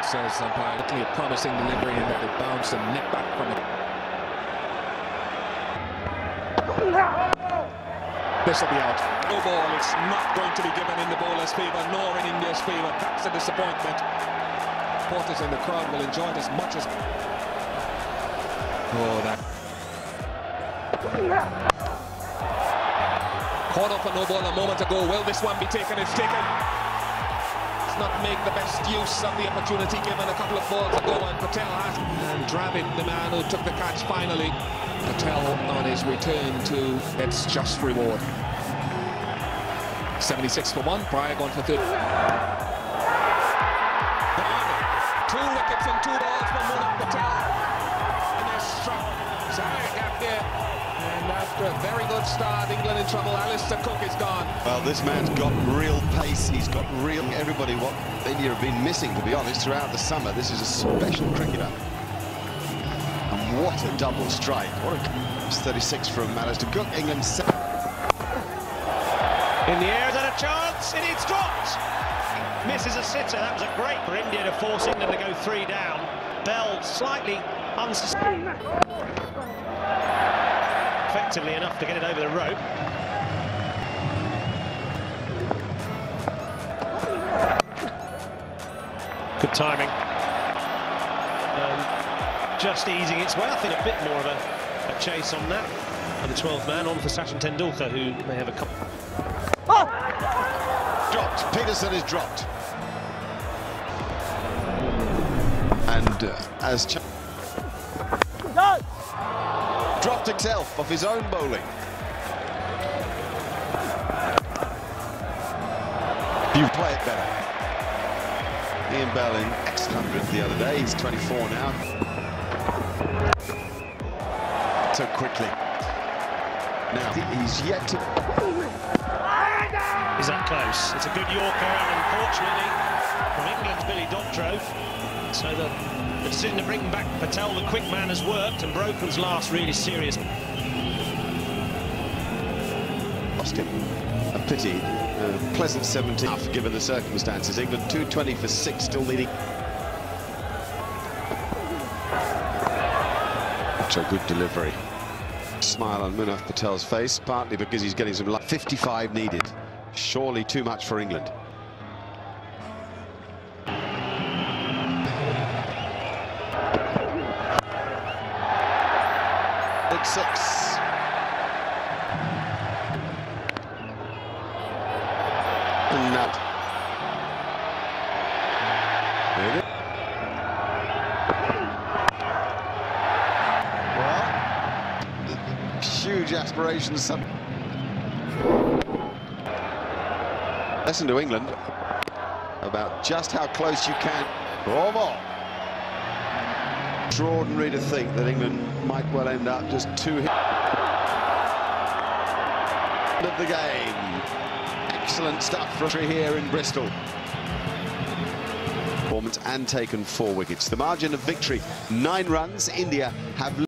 Bernard says umpire, looking a promising delivery and that it bounced and nipped back from it. This will be out. No ball, it's not going to be given in the bowler's favour nor in India's favour. That's a disappointment. Supporters in the crowd will enjoy it as much as... Oh, that... Caught off a no ball a moment ago. Will this one be taken? It's taken. It's not make the best use of the opportunity given a couple of balls ago and Patel has. And Dravid, the man who took the catch finally. Patel on his return to its just reward. 76 for one, Prior going for third. Two wickets and two balls for Munaf Patel. And they're struck. Zaheer gap there. And after a very good start, England in trouble. Alastair Cook is gone. Well, this man's got real pace. He's got real... Everybody what India have been missing, to be honest, throughout the summer. This is a special cricketer. And what a double strike. What a... It's 36 from Alastair Cook. England... Seven. In the air, is that a chance? And it's dropped. Misses a sitter. That was a great for India to force England to go three down. Bell slightly unsustained. Effectively enough to get it over the rope. Good timing. Um, just easing its way. I think a bit more of a, a chase on that. And the 12th man on for Sachin Tendulkar, who may have a couple. Dropped. Pietersen is dropped. And uh, as... Ch dropped himself off his own bowling. You play it better. Ian Bell in excellent the other day. He's 24 now. So quickly. Now he's yet to... Is that close? It's a good Yorker, and unfortunately, from England's Billy Doctrove. So the, the decision to bring back Patel, the quick man, has worked, and Broken's last really serious. Lost him. A pity. A uh, pleasant 17th, given the circumstances. England 220 for six, still leading. Such a good delivery. Smile on Munaf Patel's face, partly because he's getting some luck. 55 needed. Surely too much for England. Big six. Really? Well, huge aspirations. Lesson to England about just how close you can. Bravo! Extraordinary to think that England might well end up just two hits of the game. Excellent stuff from here in Bristol. Performance and taken four wickets. The margin of victory, nine runs. India have